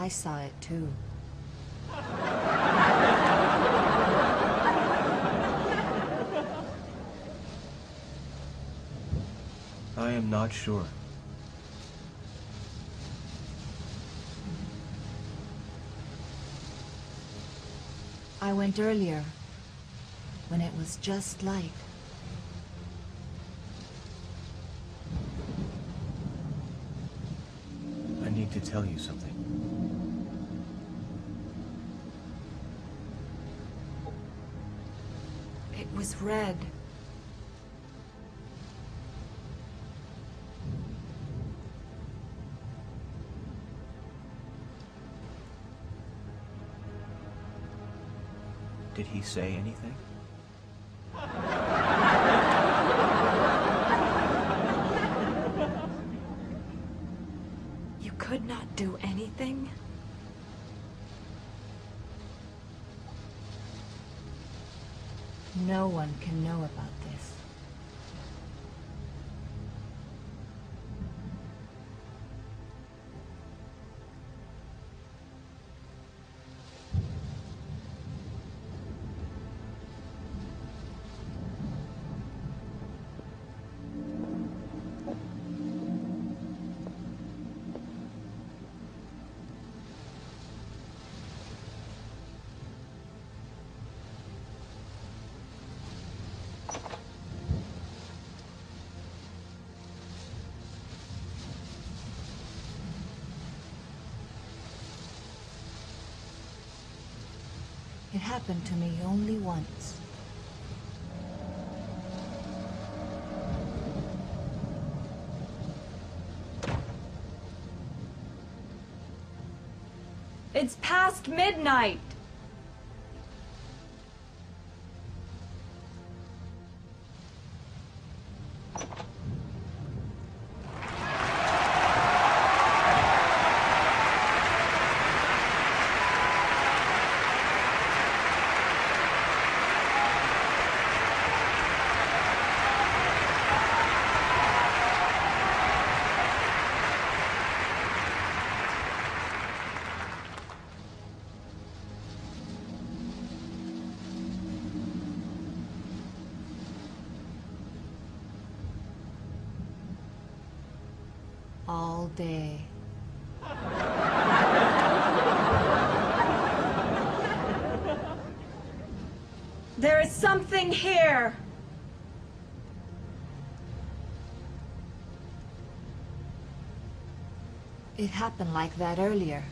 I saw it too. I am not sure. I went earlier, when it was just light. I need to tell you something. It was red. Did he say anything? You could not do anything? No one can know about this. It happened to me only once. It's past midnight. All day. There is something here. It happened like that earlier.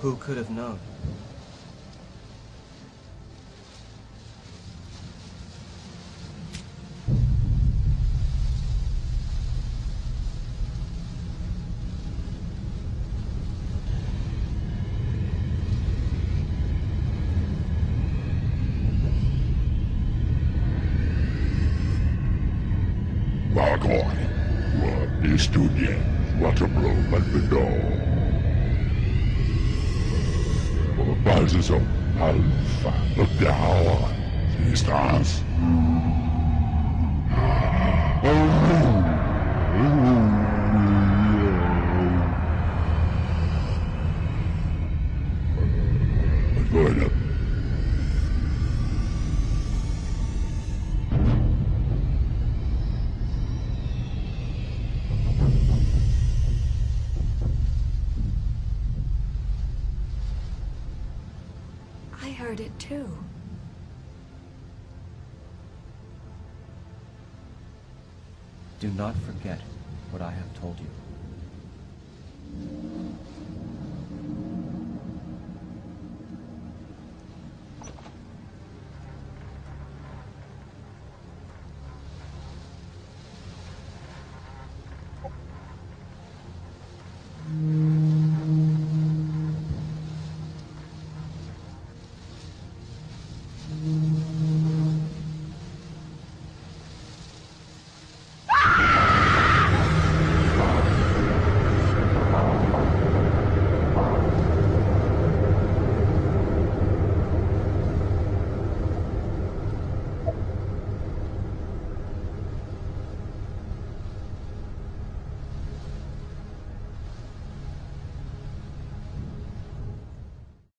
Who could have known? Magoi, istudie, waterblå Malbedå. Balse som alfa och dawa, distans. Börja. Heard it too. Do not forget what I have told you.